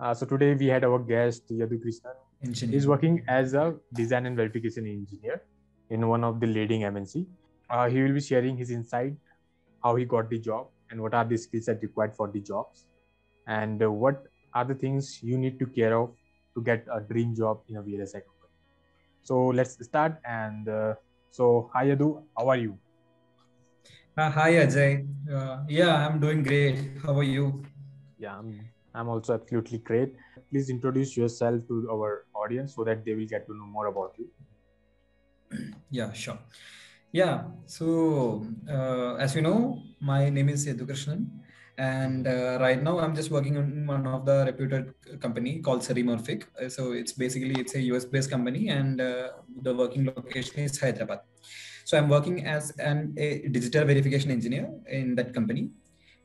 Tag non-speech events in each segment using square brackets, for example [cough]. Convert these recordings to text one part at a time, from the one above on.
Uh, so today we had our guest Yadu Krishnan. Engineer. He's working as a design and verification engineer in one of the leading MNC. Uh, he will be sharing his insight, how he got the job, and what are the skills that required for the jobs, and uh, what are the things you need to care of to get a dream job in a VLSI company. So let's start. And uh, so, hi Yadu, how are you? Uh, hi Ajay. Uh, yeah, I'm doing great. How are you? Yeah, I'm, I'm also absolutely great. Please introduce yourself to our audience so that they will get to know more about you. [clears throat] Yeah, sure. Yeah, so uh, as you know, my name is Yadu Krishnan, and uh, right now I'm just working on one of the reputed company called Ceremorphic. Uh, So it's basically it's a US based company, and uh, the working location is Hyderabad. So I'm working as an a digital verification engineer in that company,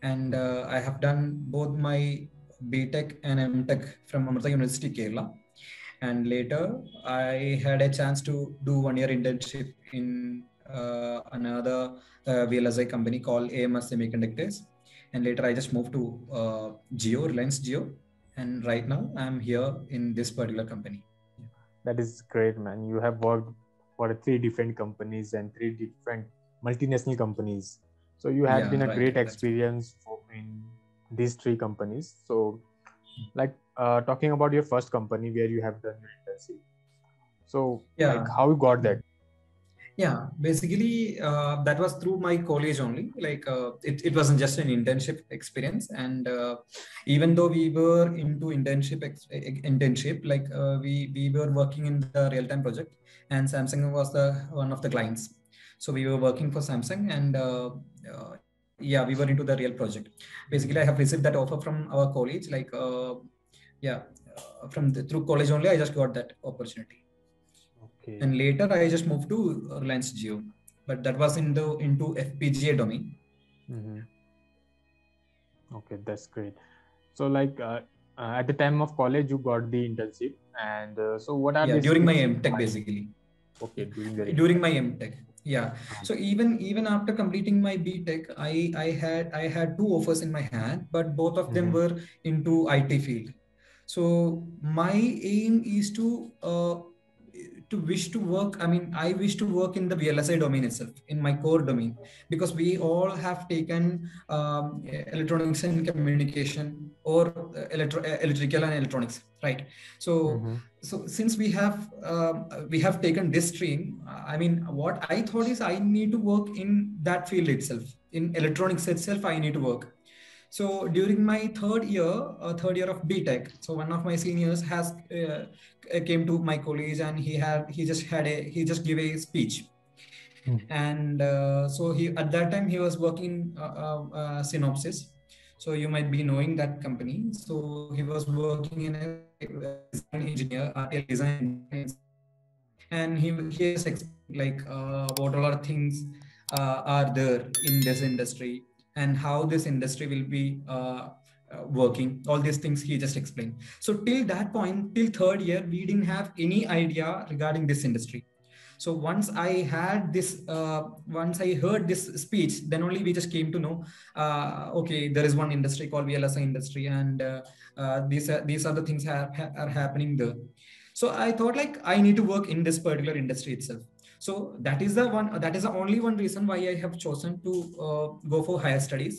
and uh, I have done both my BTech and MTech from Amrita University, Kerala. And later, I had a chance to do one year internship in uh, another uh, VLSI company called AMS Semiconductors. And later, I just moved to uh, Jio, Reliance Jio. And right now, I'm here in this particular company. That is great, man. You have worked for three different companies and three different multinational companies. So you have Yeah, been a right. great experience for, in these three companies. So, like uh, talking about your first company where you have done your internship. So, Yeah. like how you got that? Yeah, basically, uh, that was through my college only. Like, uh, it, it wasn't just an internship experience. And uh, even though we were into internship, ex- internship, like uh, we we were working in the real time project, and Samsung was the one of the clients. So we were working for Samsung, and uh, uh, yeah, we were into the real project. Basically, I have received that offer from our college. Like, uh, yeah, uh, from the, through college only, I just got that opportunity Okay. and later I just moved to Reliance Jio, but that was in the into FPGA domain. hmm Okay, that's great. So, like uh, uh, at the time of college, you got the internship, and uh, so what are Yeah, during my MTech basically. Okay, during the During my MTech. Yeah. So even even after completing my BTech, I I had I had two offers in my hand, but both of them Mhm. were into IT field. So my aim is to uh, to wish to work. I mean, I wish to work in the VLSI domain itself, in my core domain, because we all have taken um, electronics and communication or uh, electro- uh, electrical and electronics, right? So Mhm. so since we have um, we have taken this stream i mean what i thought is i need to work in that field itself in electronics itself i need to work so during my third year uh, third year of btech so one of my seniors has uh, came to my college and he had he just had a he just gave a speech. Hmm. and uh, so he at that time he was working uh, uh, uh, Synopsys so you might be knowing that company. So he was working in a design engineer RTL design and he he explained like uh, what all things uh, are there in this industry and how this industry will be uh, uh, working. All these things he just explained. So till that point till third year we didn't have any idea regarding this industry. So once i had this uh, once i heard this speech then only we just came to know uh, okay there is one industry called vlsi industry and uh, uh, these are these are the things ha- are happening there. So i thought like i need to work in this particular industry itself so that is the one that is the only one reason why i have chosen to uh, go for higher studies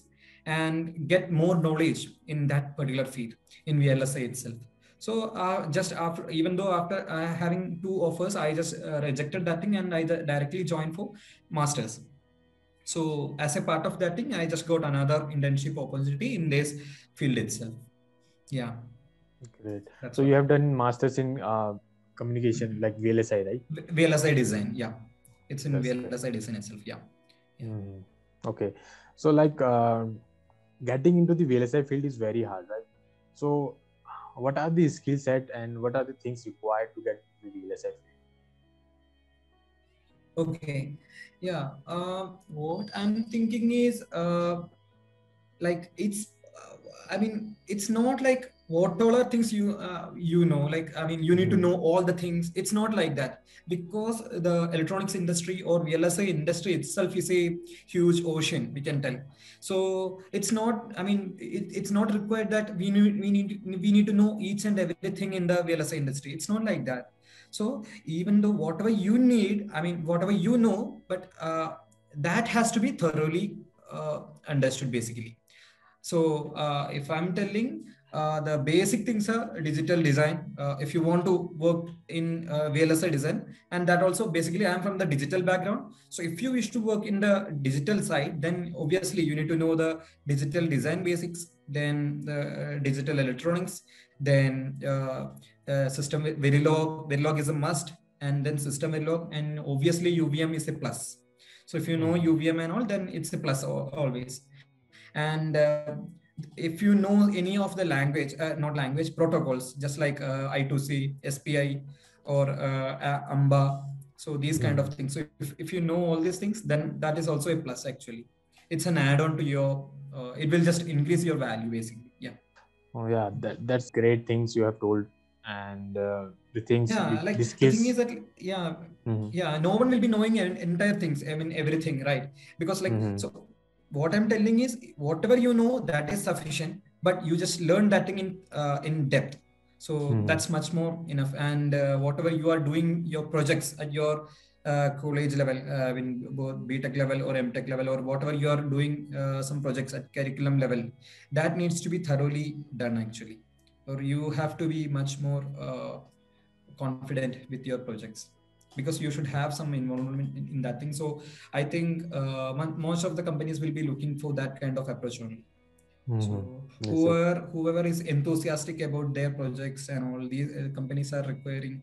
and get more knowledge in that particular field in vlsi itself. So uh, just after even though after uh, having two offers i just uh, rejected that thing and i directly joined for masters. So as a part of that thing i just got another internship opportunity in this field itself. Yeah. Great. that's So you have done masters in uh, communication, like VLSI, right? VLSI design. Yeah, it's in That's. VLSI design itself. Yeah. Yeah. Mhm. Okay. So like uh, getting into the VLSI field is very hard, right? So what are the skill set and what are the things required to get the VLSI field? Okay. Yeah. Uh, what I'm thinking is, uh, like it's, uh, I mean, it's not like what all are things you uh, you know like i mean you need to Mhm. know all the things. It's not like that. Because the electronics industry or vlsi industry itself is a huge ocean we can tell. So it's not i mean it, it's not required that we need we need we need to know each and everything in the vlsi industry. It's not like that. So even though whatever you need i mean whatever you know but uh, that has to be thoroughly uh, understood basically. So uh, if i'm telling uh, the basic things are digital design uh, if you want to work in uh, vlsi design. And that also basically i'm from the digital background. So if you wish to work in the digital side then obviously you need to know the digital design basics then the uh, digital electronics then uh, system verilog verilog is a must and then system verilog and obviously uvm is a plus. So if you know uvm and all then it's a plus always. And if you know any of the language uh, not language protocols just like uh, i2c spi or uh, amba so these kind of things. So if, if you know all these things then that is also a plus actually. It's an add-on to your uh, it will just increase your value basically. Yeah. Oh yeah, that that's great things you have told, and uh, the things yeah like the the thing is that yeah. Mhm. yeah no one will be knowing entire things i mean everything right? Because like Mhm. so what i'm telling is whatever you know that is sufficient but you just learn that thing in uh, in depth. So Mhm. that's much more enough. And uh, whatever you are doing your projects at your uh, college level uh, I mean both btech level or mtech level or whatever you are doing uh, some projects at curriculum level that needs to be thoroughly done actually. Or you have to be much more uh, confident with your projects because you should have some involvement in, in that thing so i think uh, most of the companies will be looking for that kind of approach only Mhm. so Yes, whoever whoever is enthusiastic about their projects and all these uh, companies are requiring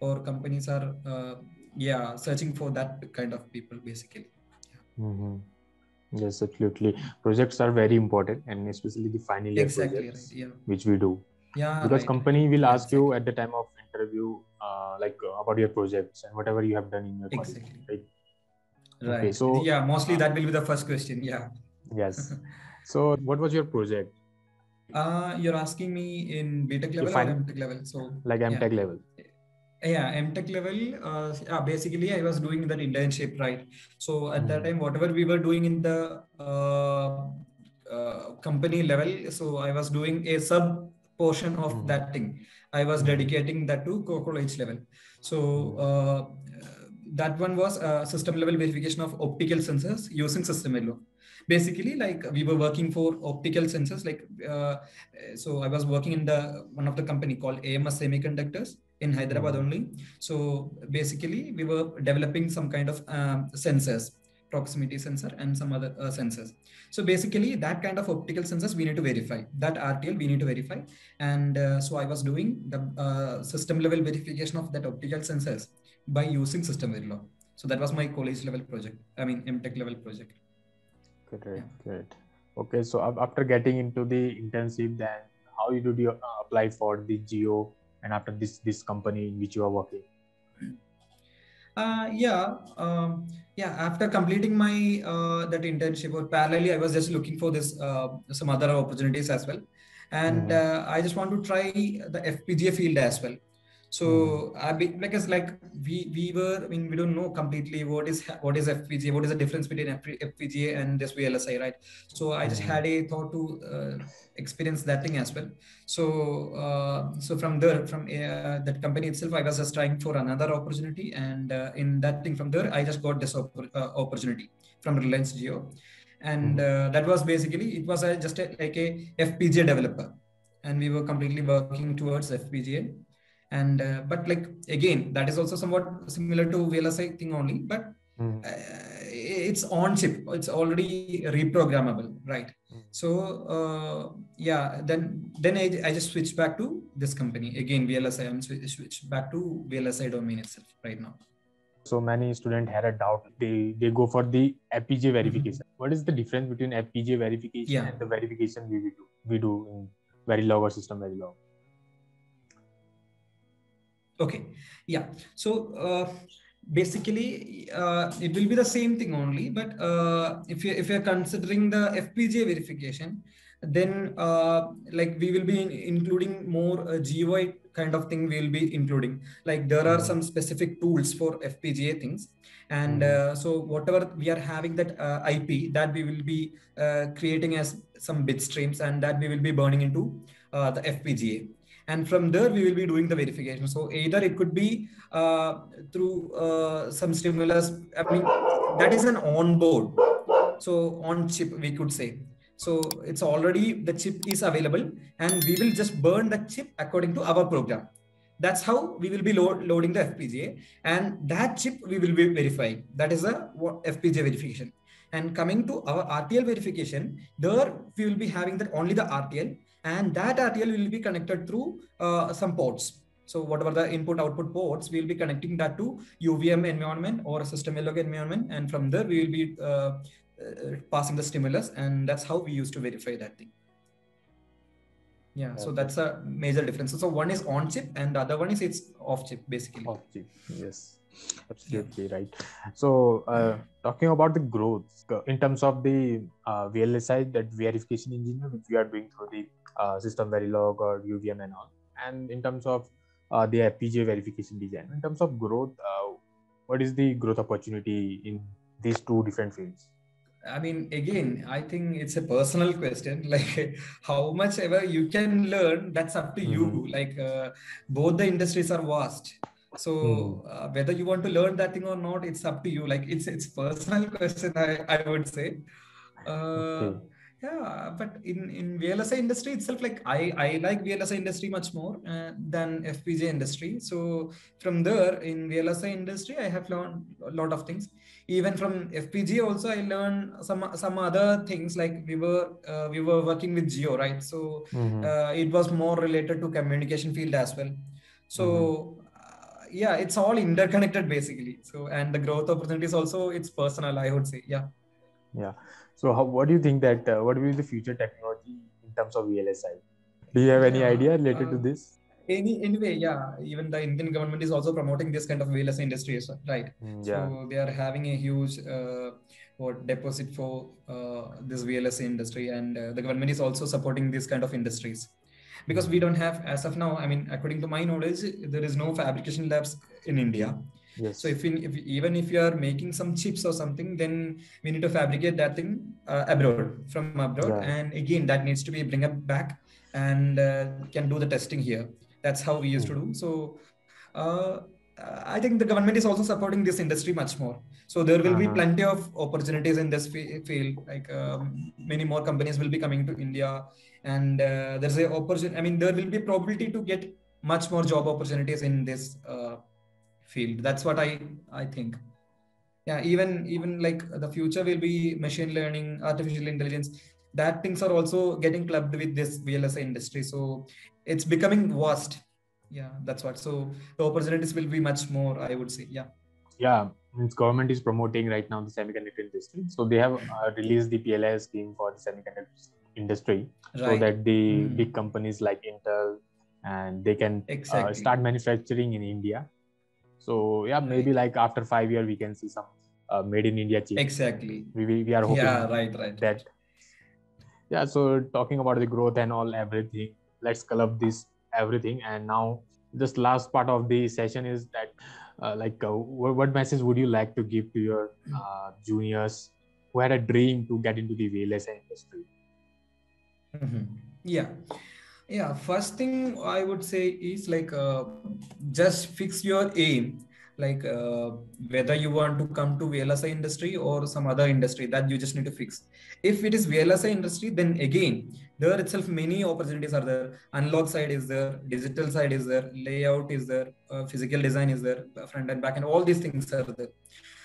or companies are uh, yeah searching for that kind of people basically yeah. mm-hmm. Yes, absolutely. Projects are very important, and especially the final year exactly projects, right yeah which we do. yeah because right. company will ask you at the time of interview, uh, like uh, about your projects and whatever you have done in your college. Exactly. Right? right Okay, so yeah mostly uh, that will be the first question yeah yes. [laughs] So, what was your project? uh you're asking me in btech level or mtech level so Like Yeah. MTech level. yeah mtech level uh, yeah, basically i was doing that internship right so at that Mhm. time whatever we were doing in the uh, uh, company level so i was doing a sub portion of Mhm. that thing i was dedicating that to college level. So uh, that one was uh, system level verification of optical sensors using system level basically like we were working for optical sensors like uh, so i was working in the one of the company called ams semiconductors in hyderabad Mhm. only. So basically we were developing some kind of um, sensors proximity sensor and some other uh, sensors. So basically that kind of optical sensors we need to verify. That rtl we need to verify. And uh, so i was doing the uh, system level verification of that optical sensors by using system verilog so that was my college level project i mean mtech level project. Great, great. Okay, so after getting into the internship, then how you did you uh, apply for the Jio and after this this company in which you are working? Uh, yeah, um, yeah. After completing my uh, that internship, or parallelly, I was just looking for this uh, some other opportunities as well, and Mhm. uh, I just want to try the FPGA field as well. So I be, like like we we were I mean we don't know completely what is what is FPGA, what is the difference between FPGA and this VLSI, right? So I just Mhm. had a thought to uh, experience that thing as well. So uh, so from there from uh, that company itself, I was just trying for another opportunity, and uh, in that thing from there, I just got this oppor- uh, opportunity from Reliance Jio, and uh, that was basically it was a, just a, like a FPGA developer, and we were completely working towards FPGA and uh, but like again that is also somewhat similar to VLSI thing only but Mhm. uh, it's on chip it's already reprogrammable right Mhm. so uh, yeah then then I, I just switched back to this company again VLSI I'm switch, switched back to VLSI domain itself right now So many students had a doubt. They they go for the FPGA verification. What is the difference between FPGA verification Yeah. and the verification we do we do in Verilog or System Verilog? Okay yeah so uh, basically uh, it will be the same thing only but uh, if you if you're considering the fpga verification then uh, like we will be in, including more uh, GUI kind of thing we'll be including. Like there are mm-hmm. some specific tools for FPGA things. And mm-hmm. uh, so whatever we are having that uh, IP that we will be uh, creating as some bit streams and that we will be burning into uh, the FPGA. And from there, we will be doing the verification. So either it could be uh, through uh, some stimulus. I mean, that is an on-board. So on chip, we could say. So it's already the chip is available and we will just burn the chip according to our program. That's how we will be load, loading the FPGA and that chip we will be verifying. That is a FPGA verification. And coming to our RTL verification, there we will be having that only the RTL and that RTL will be connected through uh, some ports. So whatever the input output ports, we'll be connecting that to UVM environment or a system log environment. And from there, we will be uh, uh, passing the stimulus and that's how we used to verify that thing yeah okay. so that's a major difference so one is on chip and the other one is it's off chip basically off chip yes absolutely yeah. right so uh, talking about the growth in terms of the uh, VLSI that verification engineer which we are doing through the uh, system verilog or uvm and all and in terms of uh, the fpga verification design in terms of growth uh, what is the growth opportunity in these two different fields I mean, again, I think it's a personal question. [laughs] Like, how much ever you can learn, that's up to mm-hmm. you. Like, uh, both the industries are vast. So mm-hmm. uh, whether you want to learn that thing or not, it's up to you. Like, it's it's personal [laughs] question. I I would say. Uh, okay yeah but in in vlsi industry itself like i i like vlsi industry much more uh, than fpga industry so from there in vlsi industry i have learned a lot of things even from fpga also i learned some some other things like we were uh, we were working with jio right so mm-hmm. uh, it was more related to communication field as well so mm-hmm. Yeah it's all interconnected basically so and the growth opportunities also it's personal i would say yeah yeah so, how, what do you think that uh, what will be the future technology in terms of VLSI? Do you have any yeah, idea related uh, to this? Any anyway, yeah. Even the Indian government is also promoting this kind of VLSI industry, right? Mm, yeah. So they are having a huge uh, what deposit for uh, this VLSI industry, and uh, the government is also supporting this kind of industries because we don't have as of now. I mean, according to my knowledge, there is no fabrication labs in India Yes. So if, in, if even if you are making some chips or something, then we need to fabricate that thing uh, abroad from abroad, yeah. and again that needs to be bring up back and uh, can do the testing here. That's how we used mm. to do. So uh, I think the government is also supporting this industry much more. So there will uh-huh. be plenty of opportunities in this field. Like um, many more companies will be coming to India, and uh, there's a opportunity. I mean, there will be probability to get much more job opportunities in this uh, field. That's what i i think. Yeah even even like the future will be machine learning artificial intelligence. That things are also getting clubbed with this vlsi industry. So it's becoming vast. Yeah that's what. So the opportunities will be much more i would say. Yeah yeah means government is promoting right now the semiconductor industry so they have uh, released the pli scheme for the semiconductor industry right. so that the mm. big companies like intel and they can uh, exactly. uh, start manufacturing in india so yeah, maybe like after five years we can see some uh, made in India chips. Exactly. We, we, we are hoping. Yeah, right, right. That. Yeah. So talking about the growth and all everything, let's club this everything. And now this last part of the session is that uh, like uh, what, message would you like to give to your uh, juniors who had a dream to get into the VLSI industry? Mm-hmm. Yeah yeah first thing i would say is like uh, just fix your aim like uh, whether you want to come to VLSI industry or some other industry that you just need to fix. If it is VLSI industry, then again, there itself many opportunities are there. Analog side is there, digital side is there, layout is there, uh, physical design is there, front and back, and all these things are there.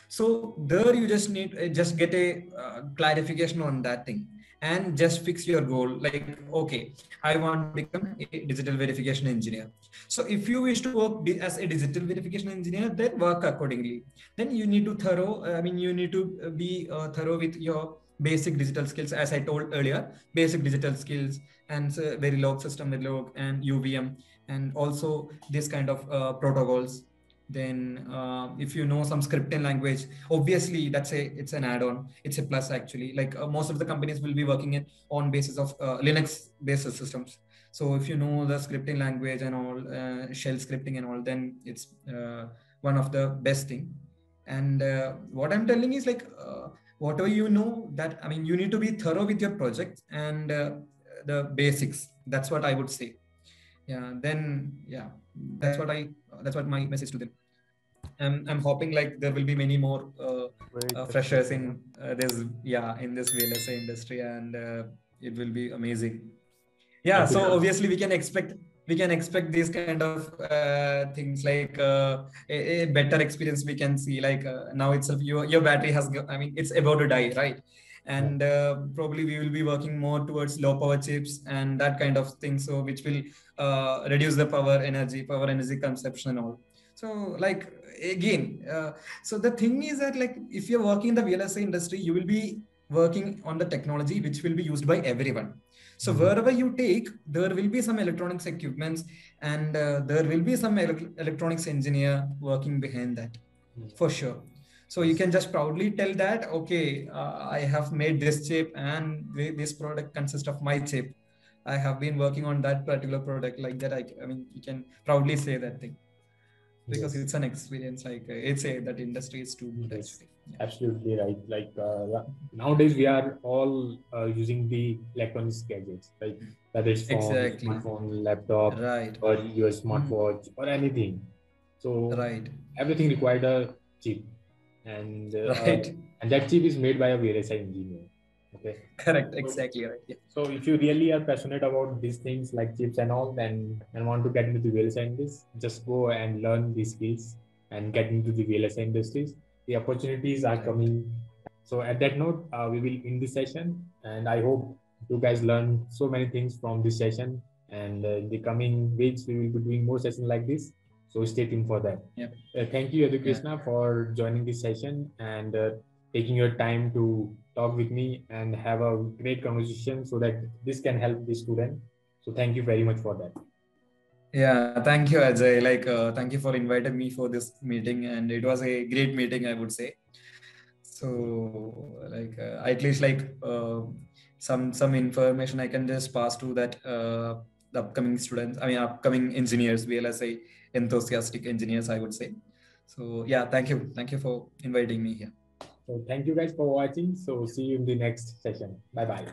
So there you just need uh, just get a uh, clarification on that thing and just fix your goal. Like okay i want to become a digital verification engineer. So if you wish to work as a digital verification engineer then work accordingly. Then you need to thorough i mean you need to be uh, thorough with your basic digital skills. As i told earlier basic digital skills and uh, verilog system verilog and uvm and also this kind of uh, protocols then uh, if you know some scripting language obviously that's a it's an add-on. It's a plus actually. Like uh, most of the companies will be working in on basis of uh, linux based systems. So if you know the scripting language and all uh, shell scripting and all then it's uh, one of the best thing. And uh, what i'm telling is like whatever you know that i mean you need to be thorough with your project and the basics. That's what i would say. Yeah then yeah that's what i that's what my message to them I'm, I'm hoping like there will be many more uh, uh, freshers in uh, this yeah in this VLSI industry and uh, it will be amazing. Yeah so obviously we can expect we can expect these kind of uh, things like uh, a, a, better experience we can see like now itself your, your battery has i mean it's about to die right? And uh, probably we will be working more towards low power chips and that kind of thing so which will uh, reduce the power energy power energy consumption and all. So like again uh, so the thing is that like if you're working in the VLSI industry you will be working on the technology which will be used by everyone. So mm-hmm. wherever you take there will be some electronics equipments and uh, there will be some ele- electronics engineer working behind that mm-hmm. for sure. So you can just proudly tell that okay uh, i have made this chip and this product consists of my chip i have been working on that particular product like that. I, I mean you can proudly say that thing because yes. it's an experience like uh, it's a that industry is too good yes. yeah. absolutely right like uh, nowadays we are all uh, using the electronic gadgets like whether it's phone, exactly. smartphone laptop right or your smartwatch mm. or anything so right everything required a chip and uh, right. and that chip is made by a VLSI engineer. Okay. Correct. Exactly right. Yeah. So if you really are passionate about these things like chips and all, then and want to get into the VLSI industry, just go and learn these skills and get into the VLSI industries. The opportunities are coming. So at that note, uh, we will end this session, and I hope you guys learn so many things from this session. And uh, in the coming weeks, we will be doing more sessions like this. So stay tuned for that. Yep. Uh, thank you, Yadu Krishna, yeah. for joining this session and uh, taking your time to talk with me and have a great conversation so that this can help the student. So thank you very much for that. Yeah, thank you, Ajay. Like, uh, thank you for inviting me for this meeting, and it was a great meeting, I would say. So, like, uh, at least like uh, some some information I can just pass to that uh, the upcoming students. I mean, upcoming engineers, VLSI enthusiastic engineers, I would say. So yeah, thank you. Thank you for inviting me here. So thank you guys for watching. So see you in the next session. Bye bye.